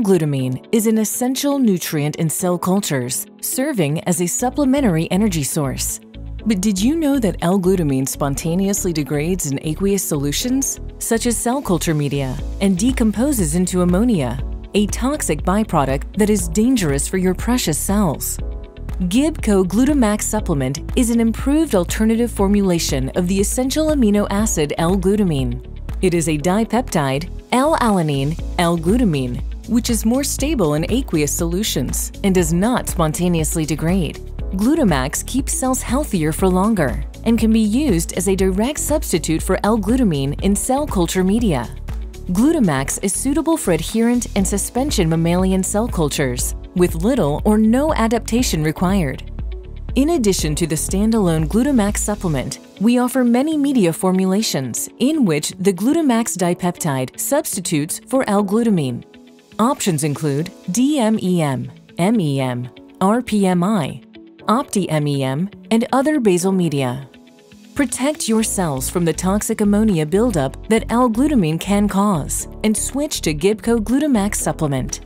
L-glutamine is an essential nutrient in cell cultures, serving as a supplementary energy source. But did you know that L-glutamine spontaneously degrades in aqueous solutions, such as cell culture media, and decomposes into ammonia, a toxic byproduct that is dangerous for your precious cells? Gibco Glutamax supplement is an improved alternative formulation of the essential amino acid L-glutamine. It is a dipeptide, L-alanine, L-glutamine, which is more stable in aqueous solutions and does not spontaneously degrade. Glutamax keeps cells healthier for longer and can be used as a direct substitute for L-glutamine in cell culture media. Glutamax is suitable for adherent and suspension mammalian cell cultures with little or no adaptation required. In addition to the standalone Glutamax supplement, we offer many media formulations in which the Glutamax dipeptide substitutes for L-glutamine. Options include DMEM, MEM, RPMI, OptiMEM, and other basal media. Protect your cells from the toxic ammonia buildup that L-glutamine can cause and switch to Gibco Glutamax supplement.